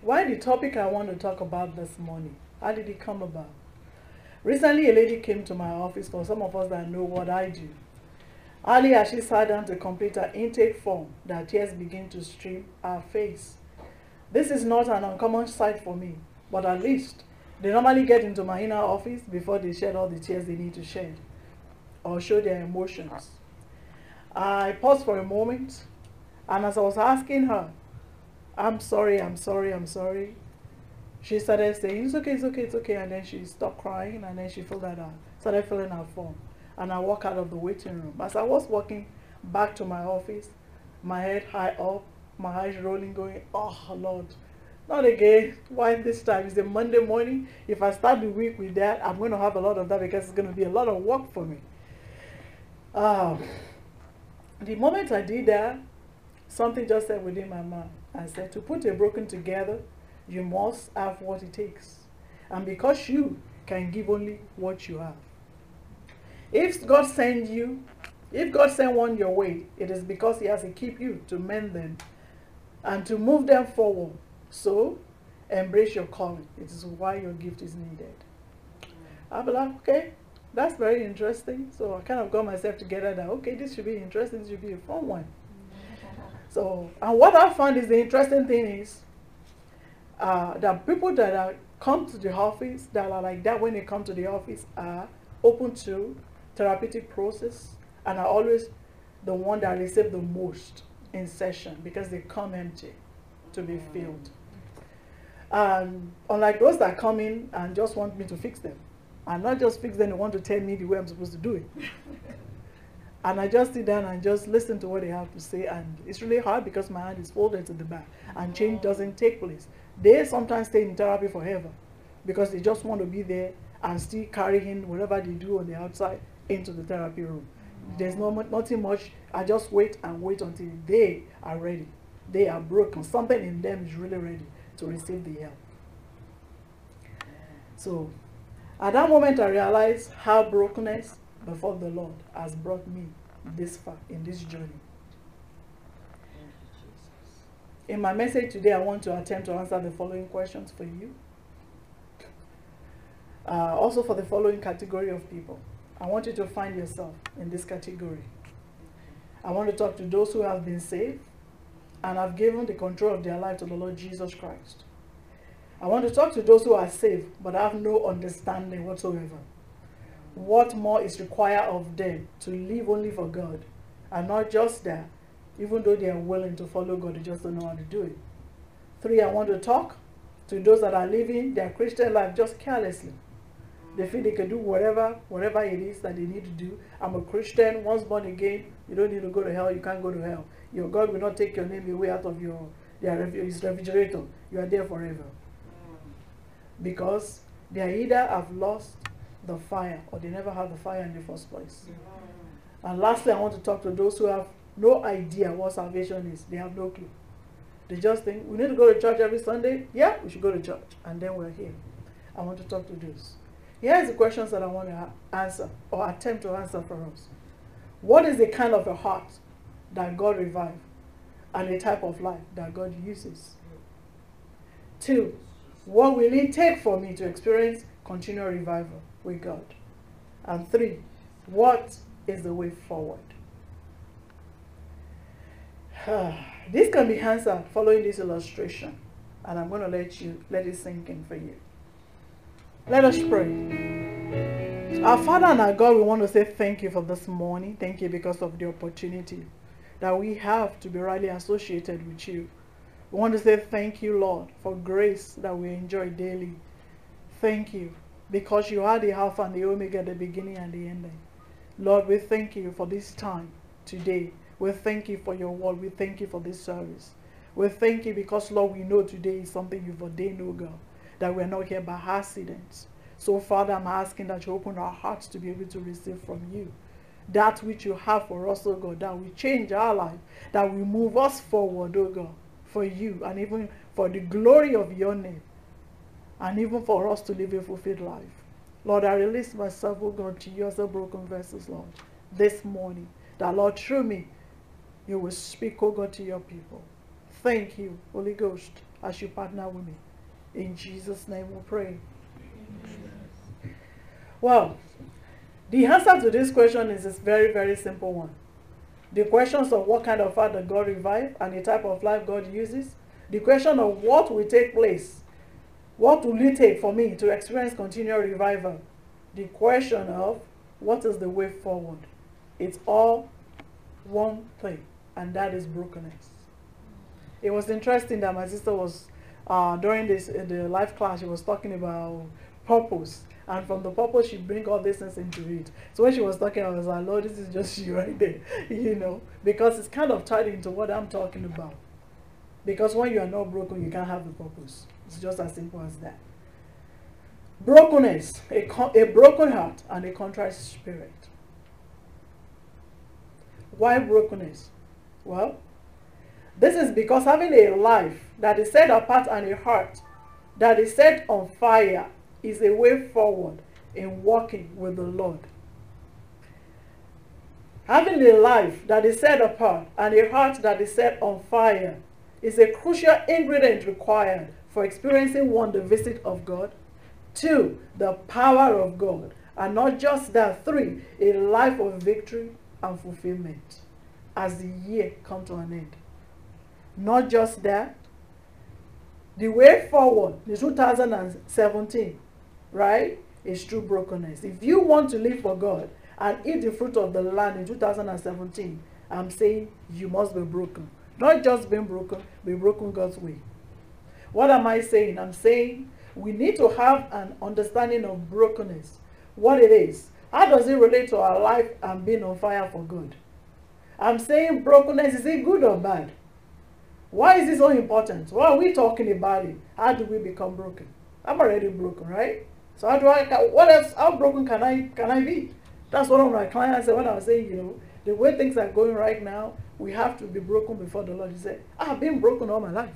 Why the topic I want to talk about this morning? How did it come about? Recently, a lady came to my office for some of us that know what I do. Earlier, she sat down to complete her intake form, that tears begin to stream her face. This is not an uncommon sight for me, but at least they normally get into my inner office before they shed all the tears they need to shed or show their emotions. I paused for a moment, and as I was asking her, I'm sorry, I'm sorry, I'm sorry, she started saying, It's okay, it's okay, it's okay. And then she stopped crying, and then she filled that out, started filling her form. And I walked out of the waiting room. As I was walking back to my office, my head high up, my eyes rolling, going, Oh Lord, not again. Why this time? It's a Monday morning. If I start the week with that, I'm going to have a lot of that because it's going to be a lot of work for me. Um, the moment I did that, something just said within my mind. I said, to put a broken together, you must have what it takes. And because you can give only what you have. If God sends you, if God send one your way, it is because he has to keep you to mend them and to move them forward. So, embrace your calling. It is why your gift is needed. I'll be like, okay, that's very interesting. So I kind of got myself together that, okay, this should be interesting. This should be a fun one. So, and what I found is the interesting thing is uh, that people that are come to the office that are like that when they come to the office are open to therapeutic process and are always the one that receive the most in session because they come empty to be filled. And unlike those that come in and just want me to fix them, and not just fix them, they want to tell me the way I'm supposed to do it. and I just sit down and just listen to what they have to say, and it's really hard because my hand is folded to the back, and change doesn't take place. They sometimes stay in therapy forever because they just want to be there and still carrying whatever they do on the outside into the therapy room. There's no nothing much. I just wait and wait until they are ready. They are broken. Something in them is really ready to receive the help. So, at that moment, I realized how brokenness before the Lord has brought me this far in this journey. In my message today, I want to attempt to answer the following questions for you. Uh, also, for the following category of people. I want you to find yourself in this category. I want to talk to those who have been saved and have given the control of their life to the Lord Jesus Christ. I want to talk to those who are saved but have no understanding whatsoever. What more is required of them to live only for God and not just that, even though they are willing to follow God, they just don't know how to do it. Three, I want to talk to those that are living their Christian life just carelessly. They feel they can do whatever, whatever it is that they need to do. I'm a Christian, once born again, you don't need to go to hell, you can't go to hell. Your God will not take your name away out of your his refrigerator. You are there forever. Because they either have lost the fire or they never had the fire in the first place. And lastly, I want to talk to those who have no idea what salvation is. They have no clue. They just think we need to go to church every Sunday. Yeah, we should go to church. And then we're here. I want to talk to those. Here's the questions that I want to answer or attempt to answer for us. What is the kind of a heart that God revives and the type of life that God uses? Two, what will it take for me to experience continual revival with God? And three, what is the way forward? this can be answered following this illustration, and I'm going to let you let it sink in for you. Let us pray. Our Father and our God, we want to say thank you for this morning. Thank you because of the opportunity that we have to be rightly associated with you. We want to say thank you, Lord, for grace that we enjoy daily. Thank you because you are the Alpha and the Omega, the beginning and the ending. Lord, we thank you for this time today. We thank you for your word. We thank you for this service. We thank you because, Lord, we know today is something you've ordained, O God that we're not here by accident. So, Father, I'm asking that you open our hearts to be able to receive from you that which you have for us, O God, that will change our life, that will move us forward, O God, for you, and even for the glory of your name, and even for us to live a fulfilled life. Lord, I release myself, oh God, to you as a broken vessels, Lord, this morning, that, Lord, through me, you will speak, oh God, to your people. Thank you, Holy Ghost. as you partner with me. In Jesus' name we pray. Well, the answer to this question is a very, very simple one. The questions of what kind of father God revive and the type of life God uses. The question of what will take place. What will it take for me to experience continual revival? The question of what is the way forward? It's all one thing, and that is brokenness. It was interesting that my sister was uh, during this uh, the life class. She was talking about purpose, and from the purpose, she bring all these things into it. So when she was talking, I was like, Lord, this is just you right there, you know, because it's kind of tied into what I'm talking about. Because when you are not broken, you can't have the purpose. It's just as simple as that. Brokenness, a, a broken heart, and a contrite spirit. Why brokenness? Well, this is because having a life that is set apart and a heart that is set on fire is a way forward in walking with the Lord. Having a life that is set apart and a heart that is set on fire is a crucial ingredient required for experiencing one, the visit of God, two, the power of God, and not just that, three, a life of victory and fulfillment as the year come to an end. Not just that, the way forward, the 2017, right, is through brokenness. If you want to live for God and eat the fruit of the land in 2017, I'm saying you must be broken. Not just being broken, be broken God's way. What am I saying? I'm saying we need to have an understanding of brokenness, what it is. How does it relate to our life and being on fire for good? I'm saying brokenness, is it good or bad? Why is this so important? Why are we talking about it? How do we become broken? I'm already broken, right? So how do I, what else, how broken can I, can I be? That's what my client said when I was saying, you know, the way things are going right now, we have to be broken before the Lord. He said, I've been broken all my life.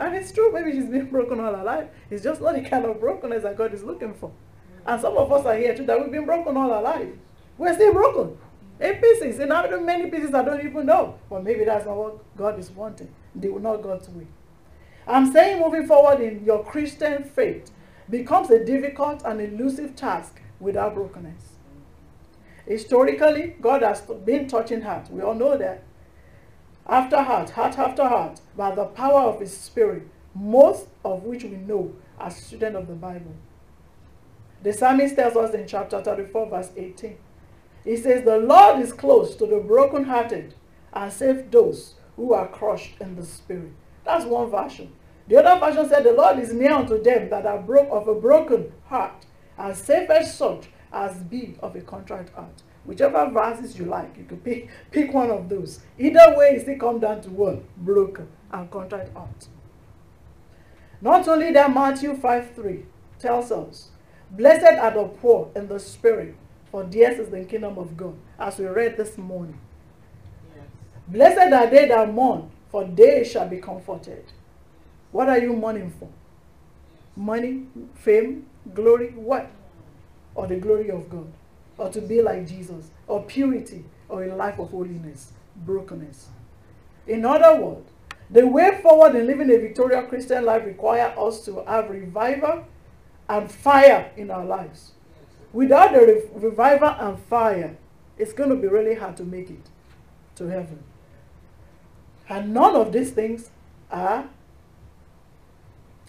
And it's true, maybe she's been broken all her life. It's just not the kind of brokenness that God is looking for. And some of us are here too that we've been broken all our life. We're still broken. In pieces. In how many pieces I don't even know. But maybe that's not what God is wanting. They will not God's way. I'm saying moving forward in your Christian faith becomes a difficult and elusive task without brokenness. Historically, God has been touching hearts. We all know that. After heart, heart after heart, by the power of His Spirit, most of which we know as students of the Bible. The psalmist tells us in chapter 34, verse 18. He says, The Lord is close to the brokenhearted and save those who are crushed in the spirit. That's one version. The other version said, The Lord is near unto them that are broke of a broken heart, and saveth such as be of a contrite heart. Whichever verses you like, you can pick, pick one of those. Either way, it still come down to one Broken and contrite heart. Not only that, Matthew 5 3 tells us, Blessed are the poor in the spirit, for theirs is the kingdom of God, as we read this morning. Yes. Blessed are they that mourn, for they shall be comforted. What are you mourning for? Money, fame, glory, what? Or the glory of God? Or to be like Jesus? Or purity? Or a life of holiness? Brokenness? In other words, the way forward in living a victorious Christian life requires us to have revival and fire in our lives. Without the re revival and fire, it's going to be really hard to make it to heaven. And none of these things are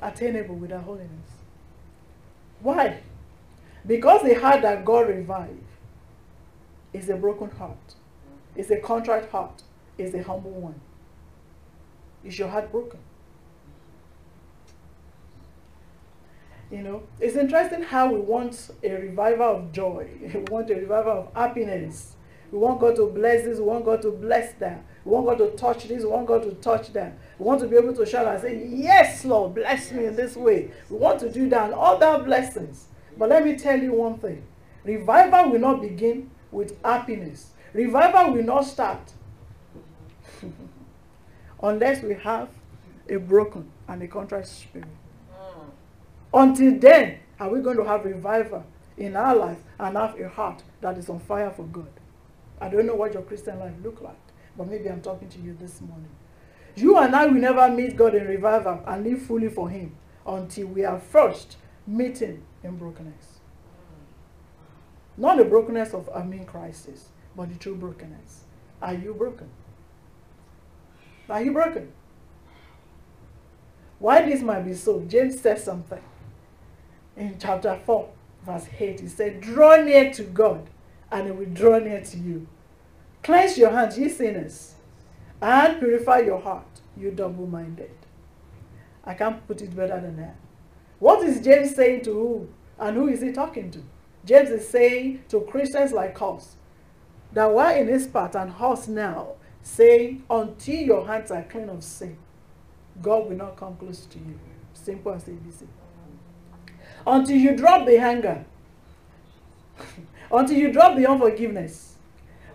attainable without holiness. Why? Because the heart that God revived is a broken heart, is a contrite heart, is a humble one. Is your heart broken? You know, it's interesting how we want a revival of joy. We want a revival of happiness. We want God to bless this. We want God to bless them. We want God to touch this. We want God to touch them. We want to be able to shout and say, Yes, Lord, bless me in this way. We want to do that. And All that blessings. But let me tell you one thing. Revival will not begin with happiness. Revival will not start unless we have a broken and a contrite spirit. Hmm. Until then, are we going to have revival in our life and have a heart that is on fire for God? I don't know what your Christian life look like, but maybe I'm talking to you this morning. You and I will never meet God in revival and live fully for Him until we are first meeting in brokenness. Not the brokenness of I mean crisis, but the true brokenness. Are you broken? Are you broken? Why this might be so, James says something in chapter 4, verse 8. He said, Draw near to God, and he will draw near to you. Cleanse your hands, ye sinners, and purify your heart, you double minded. I can't put it better than that. What is James saying to who? And who is he talking to? James is saying to Christians like us that we're in his part and us now, saying, until your hands are clean of sin, God will not come close to you. Simple as ABC. Until you drop the anger, until you drop the unforgiveness,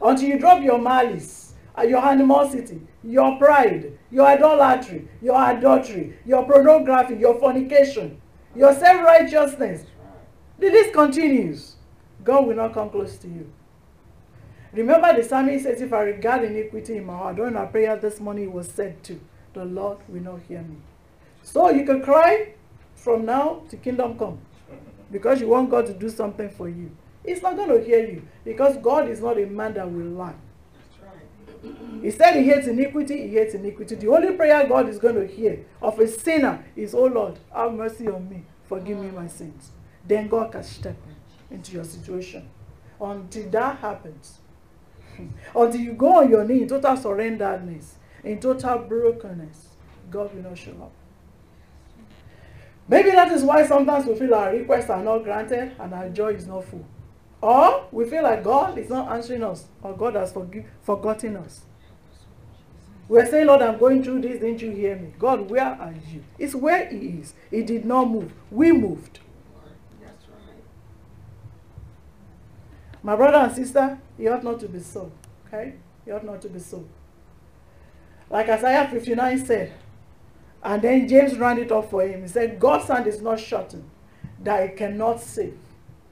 until you drop your malice, uh, your animosity, your pride, your idolatry, your adultery, your pornography, your fornication, your self-righteousness. The list continues. God will not come close to you. Remember the psalmist says, if I regard iniquity in my heart, during our prayer this morning it was said to, the Lord will not hear me. So you can cry from now to kingdom come because you want God to do something for you. He's not going to hear you because God is not a man that will lie. He said he hates iniquity, he hates iniquity. The only prayer God is going to hear of a sinner is, Oh Lord, have mercy on me, forgive me my sins. Then God can step into your situation. Until that happens, until you go on your knee in total surrenderedness, in total brokenness, God will not show up. Maybe that is why sometimes we feel our requests are not granted and our joy is not full. Or we feel like God is not answering us or God has forgive, forgotten us. We're saying, Lord, I'm going through this. Didn't you hear me? God, where are you? It's where He is. He did not move. We moved. That's right. My brother and sister, he ought not to be so. Okay? He ought not to be so. Like Isaiah 59 said, and then James ran it off for him. He said, God's hand is not shortened, that it cannot save.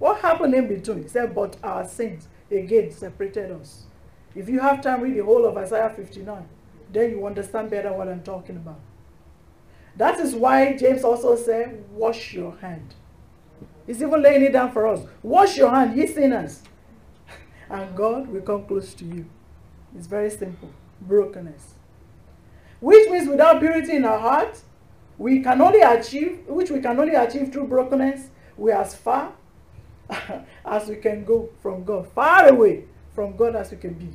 What happened in between? He said, but our sins again separated us. If you have time, read the whole of Isaiah 59. Then you understand better what I'm talking about. That is why James also said, wash your hand. He's even laying it down for us. Wash your hand, ye sinners. And God will come close to you. It's very simple. Brokenness. Which means without purity in our heart, we can only achieve, which we can only achieve through brokenness, we are as far as we can go from God. Far away from God as we can be.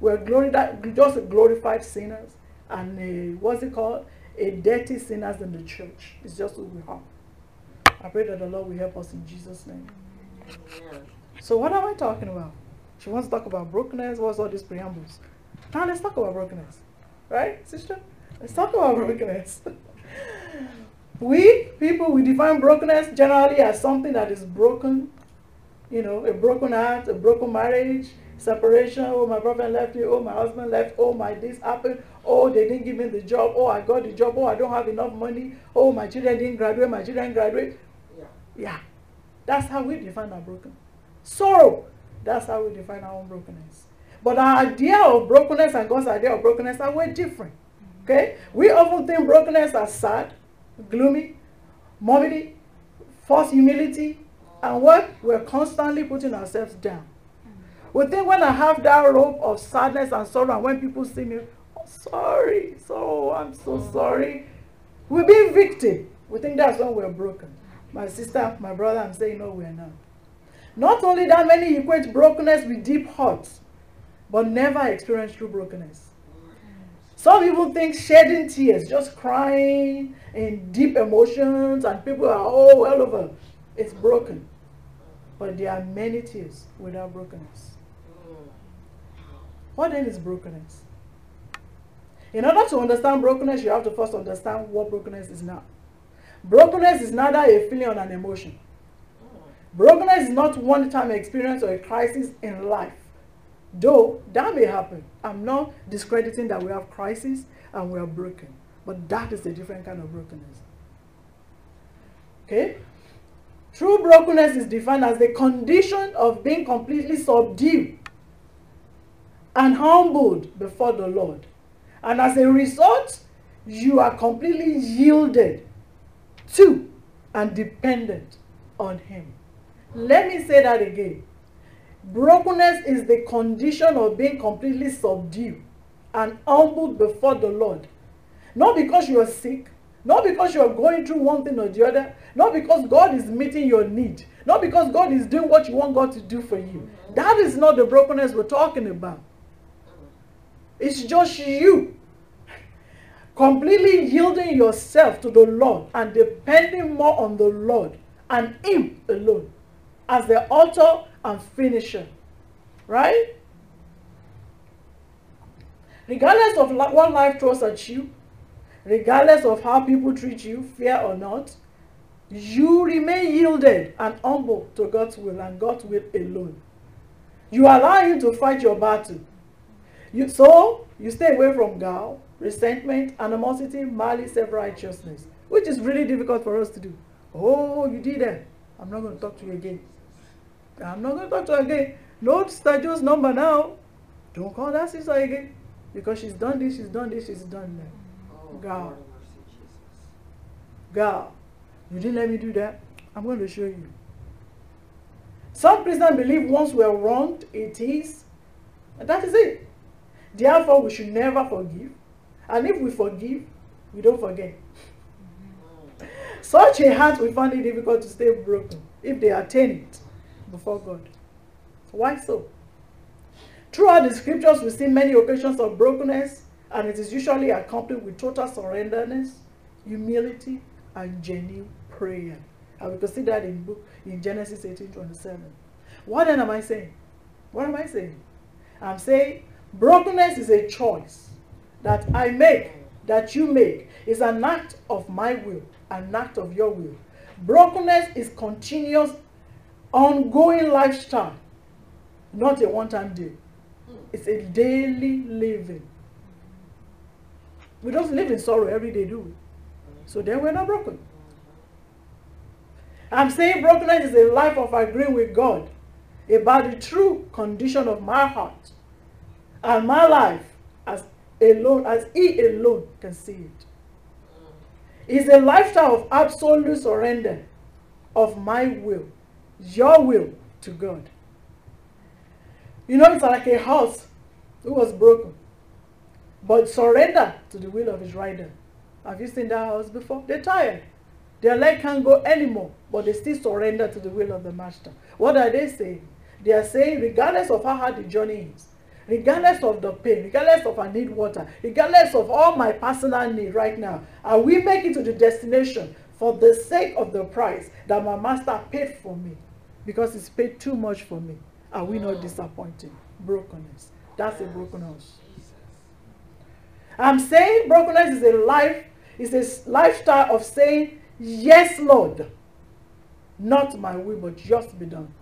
We're glory that, just glorified sinners and a, what's it called? A dirty sinners in the church. It's just who we are. I pray that the Lord will help us in Jesus' name. Amen. So what am I talking about? She wants to talk about brokenness. What's all these preambles? Now let's talk about brokenness. Right, sister? Let's talk about brokenness. we people we define brokenness generally as something that is broken. You know, a broken heart, a broken marriage, separation. Oh, my boyfriend left me. Oh, my husband left. Oh, my this happened. Oh, they didn't give me the job. Oh, I got the job. Oh, I don't have enough money. Oh, my children didn't graduate. My children graduate. Yeah. Yeah, that's how we define our broken. Sorrow, that's how we define our own brokenness. But our idea of brokenness and God's idea of brokenness are way different. Okay? We often think brokenness as sad, gloomy, morbidity, false humility, and what? We're constantly putting ourselves down. We think when I have that rope of sadness and sorrow, and when people see me, oh, sorry, so I'm so sorry. We're being victim. We think that's when we're broken. My sister, my brother, I'm saying no, we're not. Not only that, many equate brokenness with deep hurts, but never experience true brokenness. Some people think shedding tears, just crying in deep emotions, and people are all well over. It's broken. But there are many tears without brokenness. What then is brokenness? In order to understand brokenness, you have to first understand what brokenness is not. Brokenness is neither a feeling or an emotion. Brokenness is not one-time experience or a crisis in life. Though that may happen. I'm not discrediting that we have crisis and we are broken. But that is a different kind of brokenness. Okay? True brokenness is defined as the condition of being completely subdued and humbled before the Lord. And as a result, you are completely yielded to and dependent on Him. Let me say that again. Brokenness is the condition of being completely subdued and humbled before the Lord. Not because you are sick, not because you are going through one thing or the other, not because God is meeting your need, not because God is doing what you want God to do for you. That is not the brokenness we're talking about. It's just you completely yielding yourself to the Lord and depending more on the Lord and Him alone as the author and finisher. Right? Regardless of what life throws at you, regardless of how people treat you, fear or not, you remain yielded and humble to God's will and God's will alone. You allow Him to fight your battle. You, so you stay away from gall, resentment, animosity, malice, self-righteousness, which is really difficult for us to do. Oh, you did that. I'm not going to talk to you again. I'm not going to talk to her again. Note Sister Joe's number now. Don't call that sister again. Because she's done this, she's done this, she's done that. Oh, God. Lord have mercy, Jesus. God, you didn't let me do that. I'm going to show you. Some Christians believe once we're wronged, it is. And that is it. Therefore, we should never forgive. And if we forgive, we don't forget. Such a heart we find it difficult to stay broken if they attain it before God. Why so? Throughout the scriptures, we see many occasions of brokenness, and it is usually accompanied with total surrenderness, humility, and genuine prayer. And we can see that in book in Genesis 18 27. What then am I saying? What am I saying? I'm saying brokenness is a choice that I make, that you make. It's an act of my will, an act of your will. Brokenness is continuous, ongoing lifestyle, not a one-time deal. It's a daily living. We don't live in sorrow every day, do we? So then we're not broken. I'm saying brokenness is a life of agreeing with God about the true condition of my heart and my life as alone, as He alone can see it. It's a lifestyle of absolute surrender of my will, your will to God. You know, it's like a horse who was broken, but surrender to the will of his rider. Have you seen that horse before? They're tired. Their leg can't go anymore, but they still surrender to the will of the master. What are they saying? They are saying, regardless of how hard the journey is, regardless of the pain, regardless of I need water, regardless of all my personal need right now, I will make it to the destination for the sake of the price that my master paid for me. Because he's paid too much for me. Are we not disappointed? Brokenness. That's a broken house. I'm saying brokenness is a life, is a lifestyle of saying, Yes, Lord. Not my will, but just be done.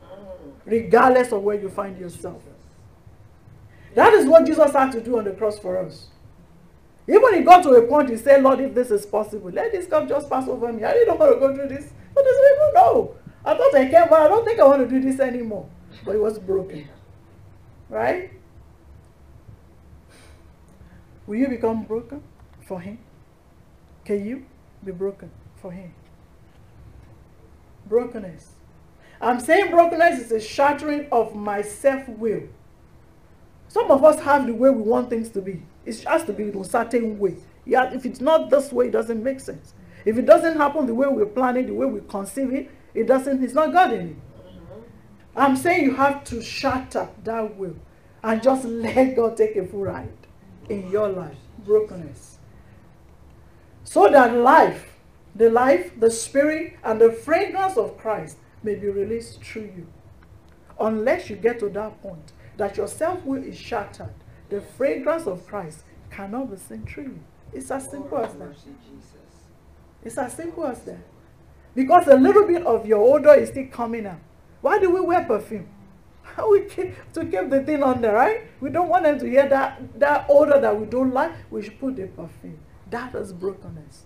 Regardless of where you find yourself. That is what Jesus had to do on the cross for us. Even he got to a point, he said, Lord, if this is possible, let this cup just pass over me. I didn't want to go through this. But this people, no. I thought I came, but I don't think I want to do this anymore. But it was broken. Right? Will you become broken for him? Can you be broken for him? Brokenness. I'm saying brokenness is a shattering of my self will. Some of us have the way we want things to be. It has to be in a certain way. Yeah, if it's not this way, it doesn't make sense. If it doesn't happen the way we plan it, the way we conceive it, it doesn't, it's not God in it. I'm saying you have to shatter that will and just let God take a full ride in your life. Brokenness. So that life, the life, the spirit, and the fragrance of Christ may be released through you. Unless you get to that point that your self will is shattered, the fragrance of Christ cannot be seen through. It's as simple as that. It's as simple as that. Because a little bit of your odor is still coming out. Why do we wear perfume? we keep, to keep the thing on there, right? We don't want them to hear that, that odor that we don't like. We should put the perfume. That is brokenness.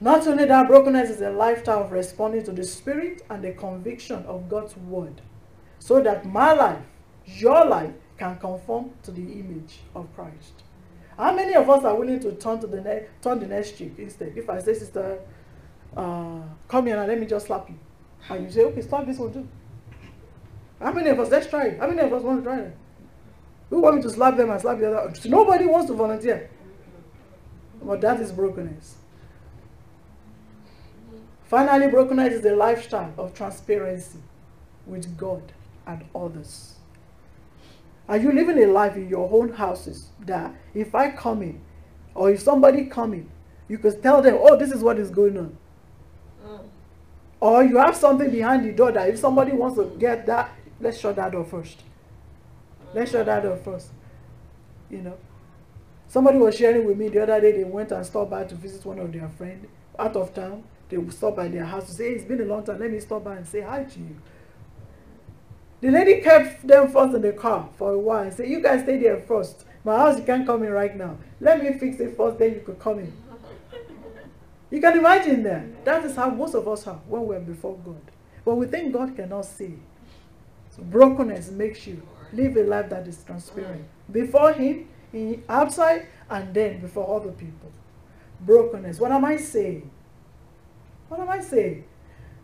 Not only that, brokenness is a lifestyle of responding to the spirit and the conviction of God's word. So that my life, your life, can conform to the image of Christ. How many of us are willing to turn to the next turn the next cheek instead? If I say, sister, uh, come here and let me just slap you, and you say, okay, slap this one too. How many of us? Let's try it. How many of us want to try it? Who want me to slap them and slap the other? Nobody wants to volunteer. But that is brokenness. Finally, brokenness is a lifestyle of transparency with God and others. Are you living a life in your own houses that if I come in or if somebody come in, you could tell them, oh, this is what is going on. Mm. Or you have something behind the door that if somebody wants to get that, let's shut that door first. Let's shut that door first. You know. Somebody was sharing with me the other day, they went and stopped by to visit one of their friends out of town. They would stop by their house to say, it's been a long time, let me stop by and say hi to you. The lady kept them first in the car for a while and said, You guys stay there first. My house, you can't come in right now. Let me fix it first, then you could come in. You can imagine that. That is how most of us are when we're before God. But we think God cannot see. So brokenness makes you live a life that is transparent. Before Him, outside, and then before other people. Brokenness. What am I saying? What am I saying?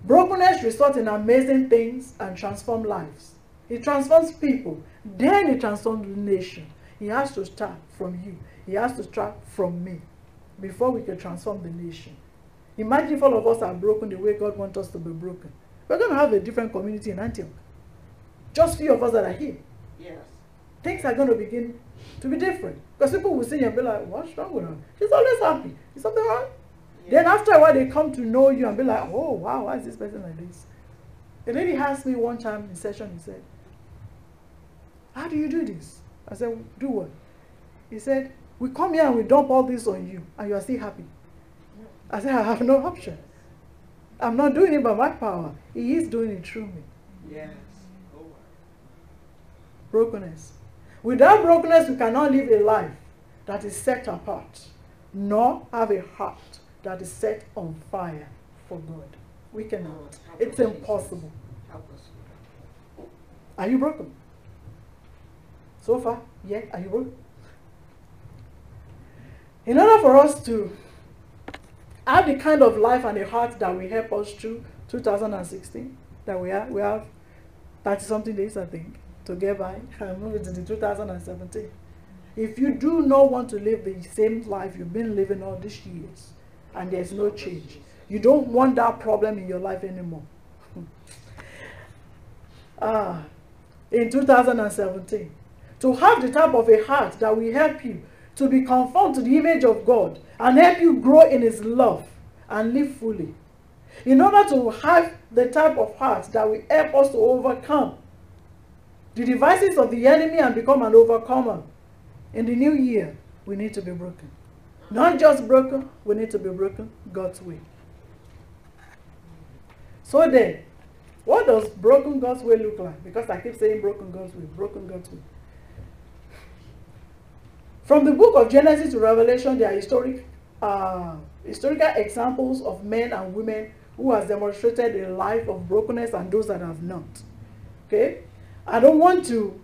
Brokenness results in amazing things and transform lives. It transforms people. Then it transforms the nation. It has to start from you. It has to start from me before we can transform the nation. Imagine if all of us are broken the way God wants us to be broken. We're going to have a different community in Antioch. Just few of us that are here. Yes. Things are going to begin to be different. Because people will see you and be like, what's wrong with her? She's always happy. Is something wrong? Then after a while, they come to know you and be like, oh, wow, why is this person like this? A lady asked me one time in session, he said, how do you do this? I said, do what? He said, we come here and we dump all this on you and you are still happy. I said, I have no option. I'm not doing it by my power. He is doing it through me. Yes. Lord. Brokenness. Without brokenness, we cannot live a life that is set apart, nor have a heart that is set on fire for God. We cannot. It's impossible. Are you broken? So far, yeah, are you broken? In order for us to have the kind of life and the heart that will help us through 2016, that we have, we have 30 something days, I think, to get by and move into 2017. If you do not want to live the same life you've been living all these years and there's no change, you don't want that problem in your life anymore. ah, in 2017, to have the type of a heart that will help you to be conformed to the image of God and help you grow in His love and live fully. In order to have the type of heart that will help us to overcome the devices of the enemy and become an overcomer, in the new year, we need to be broken. Not just broken, we need to be broken God's way. So then, what does broken God's way look like? Because I keep saying broken God's way, broken God's way. From the book of Genesis to Revelation, there are historic, uh, historical examples of men and women who has demonstrated a life of brokenness and those that have not. Okay? I don't want to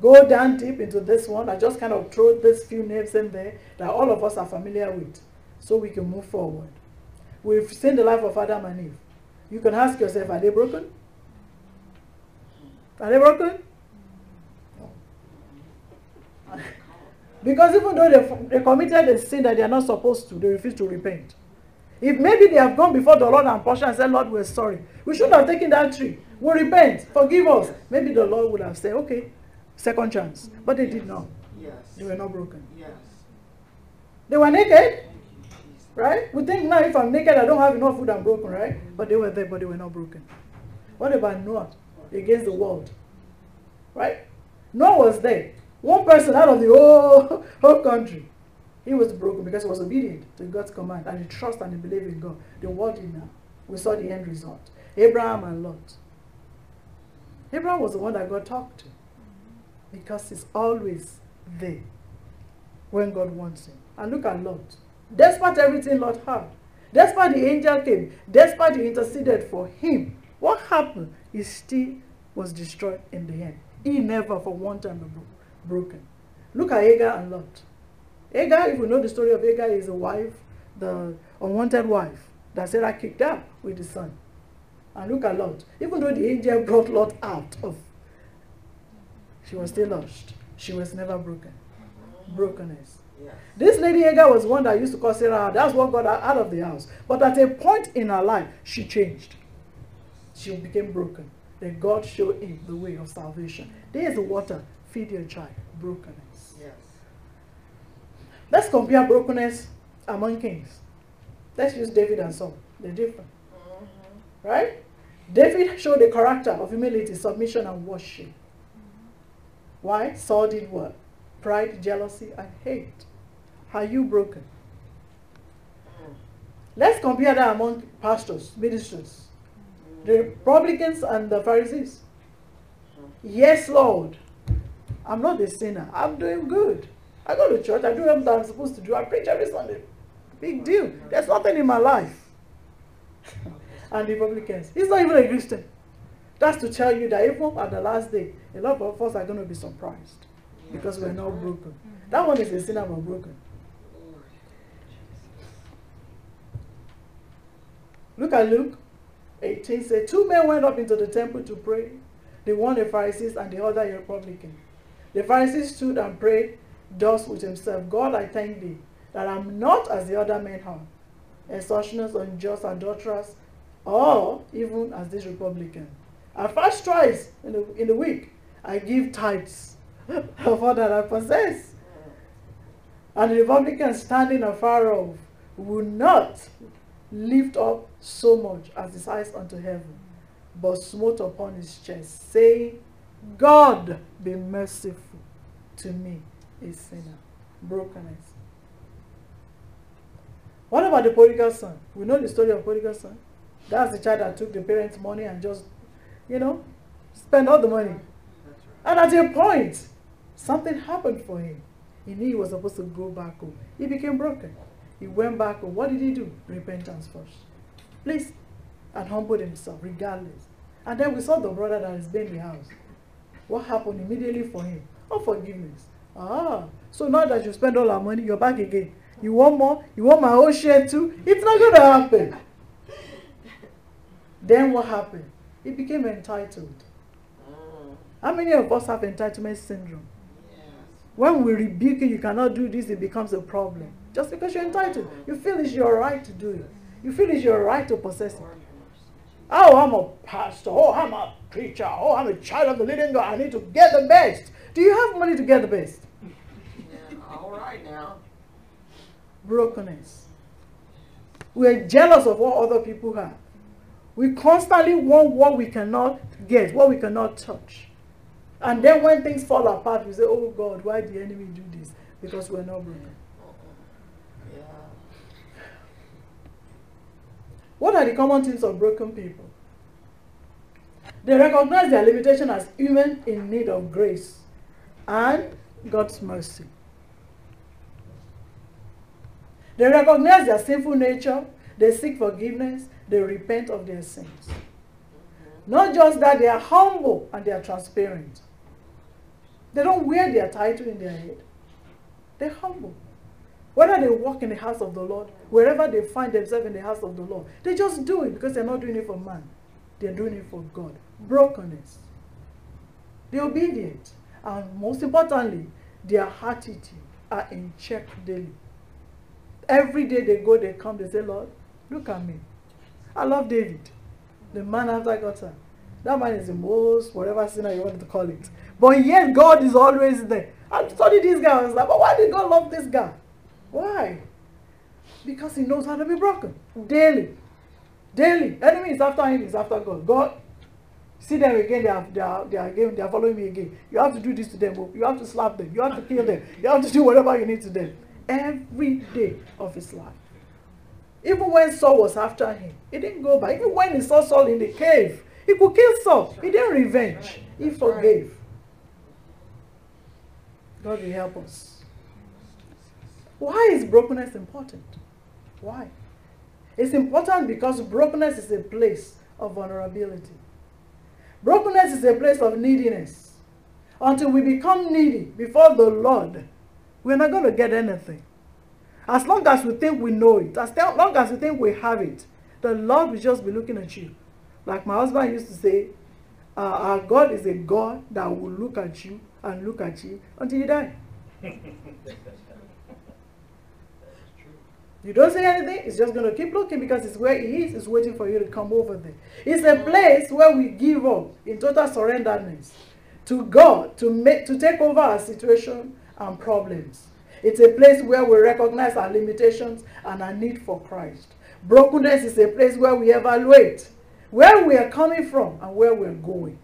go down deep into this one. I just kind of throw these few names in there that all of us are familiar with so we can move forward. We've seen the life of Adam and Eve. You can ask yourself, are they broken? Are they broken? Because even though they, they committed a sin that they are not supposed to, they refuse to repent. If maybe they have gone before the Lord and portion and said, Lord, we're sorry. We should have taken that tree. We repent. Forgive us. Maybe the Lord would have said, okay, second chance. But they did not. Yes. They were not broken. Yes. They were naked, Thank you, Jesus. right? We think now if I'm naked, I don't have enough food, I'm broken, right? But they were there, but they were not broken. What about Noah against the world? Right? Noah was there. One person out of the whole, whole country. He was broken because he was obedient to God's command and he trusted and he believed in God. The world did now. We saw the end result. Abraham and Lot. Abraham was the one that God talked to because he's always there when God wants him. And look at Lot. Despite everything Lot had, despite the angel came, despite he interceded for him, what happened? He still was destroyed in the end. He never for one time bro- broken. Look at Hagar and Lot. Hagar, if we know the story of Hagar, is a wife, the unwanted wife that Sarah kicked out with the son. And look at Lot. Even though the angel brought Lot out of, she was still lost. She was never broken. Brokenness. Yes. This lady Hagar was one that used to call Sarah out. That's what got her out of the house. But at a point in her life, she changed. She became broken. Then God showed him the way of salvation. There is the water. Feed your child. Brokenness. Yes. Let's compare brokenness among kings. Let's use David and Saul. They're different. Mm-hmm. Right? David showed the character of humility, submission, and worship. Why? Sordid did what? Pride, jealousy, and hate. Are you broken? Let's compare that among pastors, ministers, the publicans and the Pharisees. Yes, Lord. I'm not a sinner. I'm doing good. I go to church. I do what I'm supposed to do. I preach every Sunday. Big deal. There's nothing in my life. and the publicans. He's not even a Christian. That's to tell you that even at the last day, a lot of us are going to be surprised because we're not broken. That one is a sinner but broken. Look at Luke 18 say two men went up into the temple to pray, the one a Pharisee and the other a publican. The Pharisee stood and prayed thus with himself, God, I thank thee that I'm not as the other men are, extortioners, unjust, adulterers, or even as this publican. I fast twice in the, in the week. I give tithes of all that I possess. And the publican standing afar off will not lift up so much as his eyes unto heaven, but smote upon his chest, saying, God be merciful to me, a sinner. Brokenness. What about the prodigal son? We know the story of prodigal son. That's the child that took the parents' money and just, you know, spend all the money. And at a point, something happened for him. He knew he was supposed to go back home. He became broken. He went back home. What did he do? Repentance first. Please, and humbled himself, regardless. And then we saw the brother that is in the house. What happened immediately for him? Unforgiveness. Ah, so now that you spend all our money, you're back again. You want more? You want my whole share too? It's not going to happen. then what happened? He became entitled. Mm. How many of us have entitlement syndrome? Yes. When we rebuke you, you cannot do this, it becomes a problem. Just because you're entitled. You feel it's your right to do it. You feel it's your right to possess it. Lord, have mercy. Oh, I'm a pastor. Oh, I'm a preacher. Oh, I'm a child of the living God. I need to get the best. Do you have money to get the best? Yeah, all right now. Brokenness. We're jealous of what other people have. We constantly want what we cannot get, what we cannot touch. And then when things fall apart, we say, Oh God, why the enemy do this? Because we're not broken. Yeah. What are the common things of broken people? They recognize their limitation as human in need of grace and God's mercy. They recognize their sinful nature, they seek forgiveness, they repent of their sins. Not just that, they are humble and they are transparent. They don't wear their title in their head. They're humble. Whether they walk in the house of the Lord, wherever they find themselves in the house of the Lord, they just do it because they're not doing it for man. They're doing it for God. Brokenness. They're obedient. And most importantly, their attitude are in check daily. Every day they go, they come, they say, Lord, look at me. I love David, the man after God's heart. That man is the most, whatever sinner you want to call it. But yet God is always there. I studied this guy. I was like, but why did God love this guy? Why? Because he knows how to be broken daily. Daily. Enemy is after him, is after God. God, see them again, they are, they are, they are again, they are following me again. You have to do this to them. oh. You have to slap them. You have to kill them. You have to do whatever you need to them. Every day of his life. Even when Saul was after him, he didn't go back. Even when he saw Saul in the cave, he could kill Saul. He didn't revenge. He forgave. God will help us. Why is brokenness important? Why? It's important because brokenness is a place of vulnerability. Brokenness is a place of neediness. Until we become needy before the Lord, we're not going to get anything. As long as we think we know it, as long as we think we have it, the Lord will just be looking at you. Like my husband used to say, uh, our God is a God that will look at you and look at you until you die. You don't say anything, it's just going to keep looking because it's where He is, it's waiting for you to come over there. It's a place where we give up in total surrenderness to God to, make, to take over our situation and problems. It's a place where we recognize our limitations and our need for Christ. Brokenness is a place where we evaluate where we are coming from and where we're going.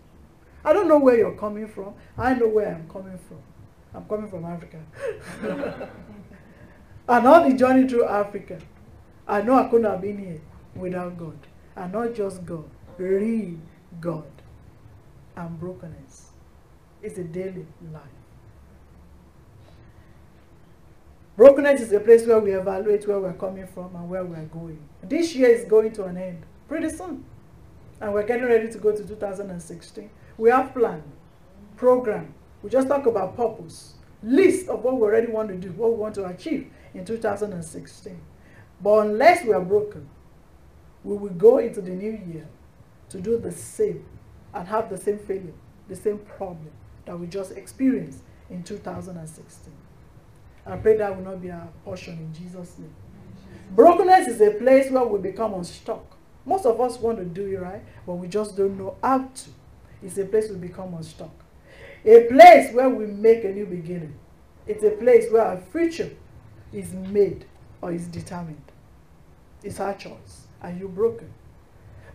I don't know where you're coming from. I know where I'm coming from. I'm coming from Africa. and on the journey through Africa, I know I couldn't have been here without God. And not just God, real God. And brokenness. It's a daily life. Brokenness is a place where we evaluate where we're coming from and where we're going. This year is going to an end pretty soon. And we're getting ready to go to 2016. We have plan, program. We just talk about purpose, list of what we already want to do, what we want to achieve in 2016. But unless we are broken, we will go into the new year to do the same and have the same failure, the same problem that we just experienced in 2016. I pray that will not be our portion in Jesus' name. Brokenness is a place where we become unstuck. Most of us want to do it right, but we just don't know how to. It's a place we become unstuck. A place where we make a new beginning. It's a place where our future is made or is determined. It's our choice. Are you broken?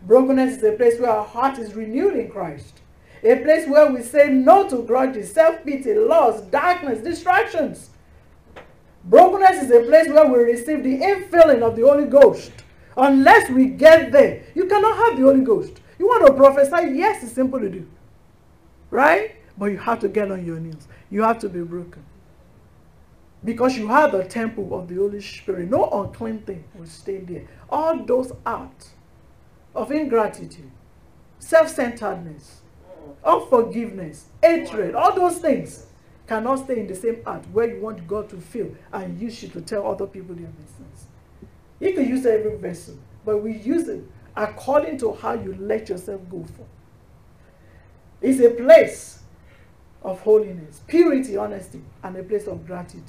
Brokenness is a place where our heart is renewed in Christ. A place where we say no to grudges, self pity, loss, darkness, distractions. Brokenness is a place where we receive the infilling of the Holy Ghost. Unless we get there, you cannot have the Holy Ghost. You want to prophesy? Yes, it's simple to do. Right? But you have to get on your knees. You have to be broken. Because you have the temple of the Holy Spirit. No unclean thing will stay there. All those acts of ingratitude, self-centeredness, unforgiveness, hatred, all those things cannot stay in the same heart where you want God to feel and use you to tell other people their business. You can use every vessel, but we use it according to how you let yourself go for. It's a place of holiness, purity, honesty, and a place of gratitude.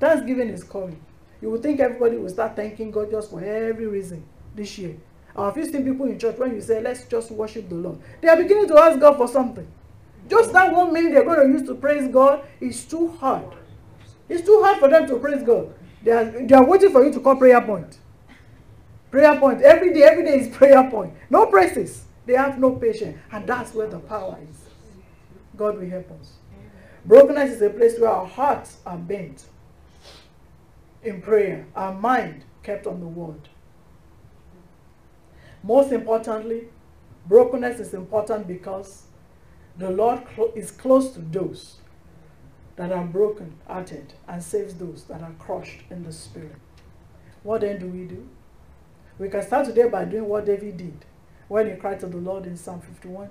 Thanksgiving is coming. You would think everybody will start thanking God just for every reason this year. You seen people in church when you say, let's just worship the Lord? They are beginning to ask God for something. Just that one minute they're going to use to praise God is too hard. It's too hard for them to praise God. They are, they are waiting for you to call prayer point. Prayer point. Every day, every day is prayer point. No praises. They have no patience. And that's where the power is. God will help us. Brokenness is a place where our hearts are bent in prayer, our mind kept on the word. Most importantly, brokenness is important because the Lord is close to those that are broken hearted and saves those that are crushed in the spirit. What then do we do? We can start today by doing what David did when he cried to the Lord in Psalm 51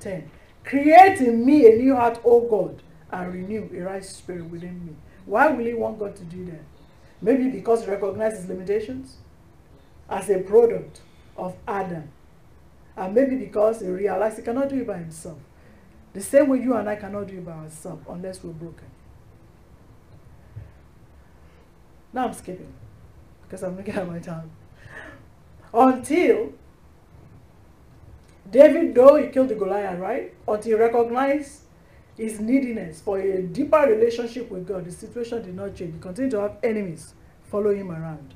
10. Create in me a new heart, O God, and renew a right spirit within me. Why will he want God to do that? Maybe because he recognizes limitations as a product of Adam. And maybe because he realized he cannot do it by himself. The same way you and I cannot do it by ourselves unless we're broken. Now I'm skipping because I'm looking at my time. Until David, though he killed the Goliath, right? Until he recognized his neediness for a deeper relationship with God, the situation did not change. He continued to have enemies follow him around.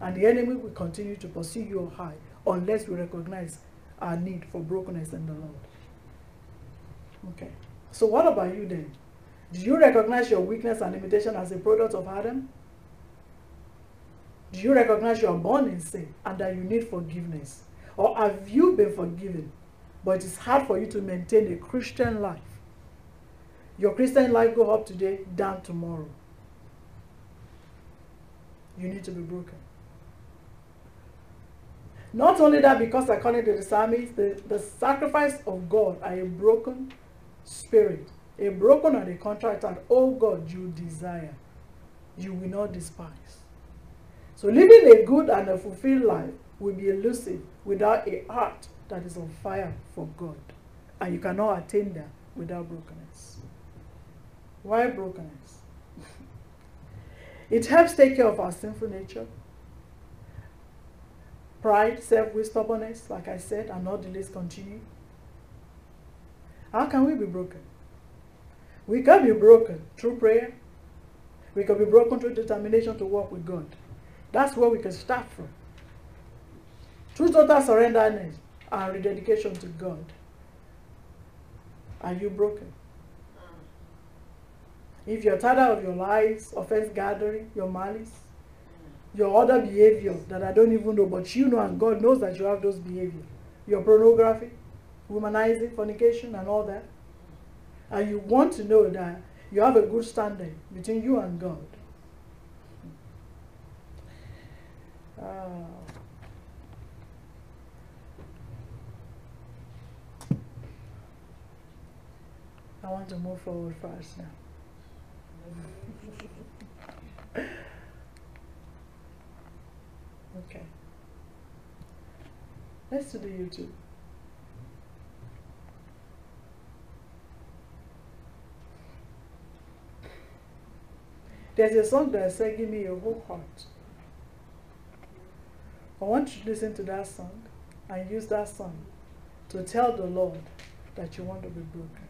And the enemy will continue to pursue you high unless we recognize our need for brokenness in the Lord. Okay. So what about you then? Do you recognize your weakness and limitation as a product of Adam? Do you recognize you are born in sin and that you need forgiveness? Or have you been forgiven, but it's hard for you to maintain a Christian life? Your Christian life go up today, down tomorrow. You need to be broken. Not only that, because according to the psalmist, the, the sacrifice of God are a broken spirit, a broken and a contrite heart. Oh God, you desire. you will not despise. So, living a good and a fulfilled life will be elusive without a heart that is on fire for God. And you cannot attain that without brokenness. Why brokenness? it helps take care of our sinful nature. Pride, self will, stubbornness, like I said, and all the list continue. How can we be broken? We can be broken through prayer. We can be broken through determination to work with God. That's where we can start from. Through total surrenderness and rededication to God. Are you broken? If you're tired of your lies, offense gathering, your malice, your other behavior that I don't even know, but you know and God knows that you have those behaviors. Your pornography, womanizing, fornication, and all that. And you want to know that you have a good standing between you and God. Uh, I want to move forward fast now. okay. Let's do the YouTube. There's a song that said, Give me your whole heart. I want you to listen to that song and use that song to tell the Lord that you want to be broken.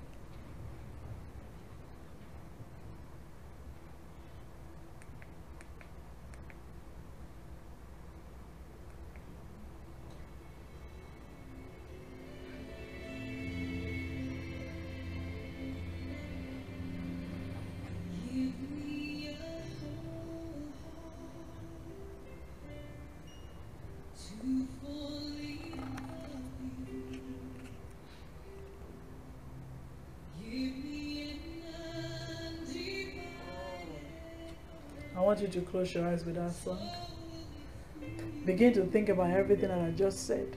To close your eyes with that song. Begin to think about everything that I just said.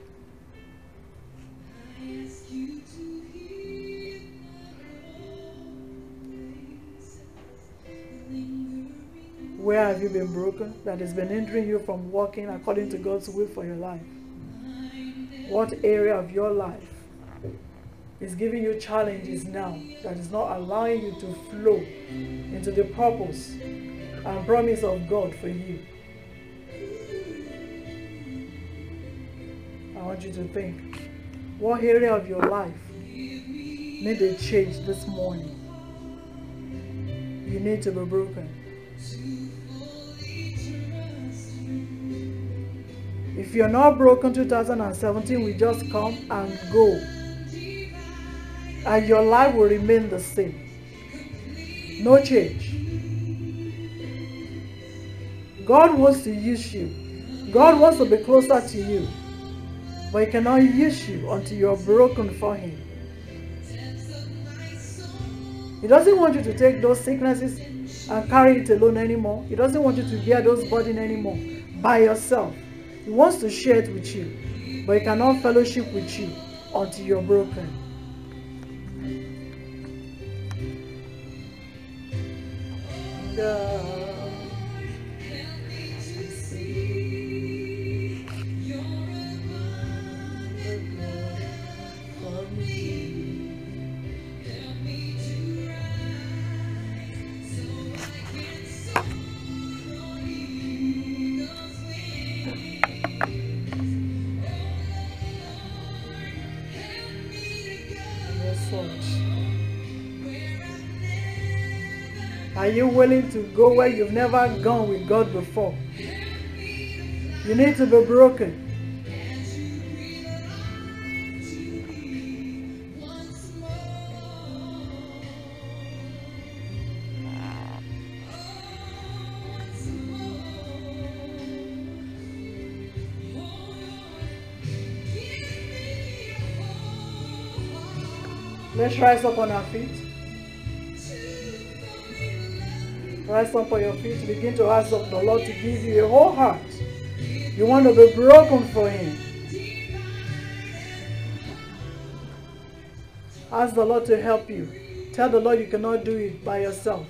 Where have you been broken that has been hindering you from walking according to God's will for your life? What area of your life is giving you challenges now that is not allowing you to flow into the purpose and promise of God for you? I want you to think what area of your life need a change this morning? You need to be broken. If you're not broken, 2017 will just come and go. And your life will remain the same. No change. God wants to use you. God wants to be closer to you. But He cannot use you until you're broken for Him. He doesn't want you to take those sicknesses and carry it alone anymore. He doesn't want you to bear those burdens anymore by yourself. He wants to share it with you, but he cannot fellowship with you until you're broken. Are you willing to go where you've never gone with God before? You need to be broken. Let's rise up on our feet. Rise up on your feet. Begin to ask of the Lord to give you a whole heart. You want to be broken for Him. Ask the Lord to help you. Tell the Lord you cannot do it by yourself.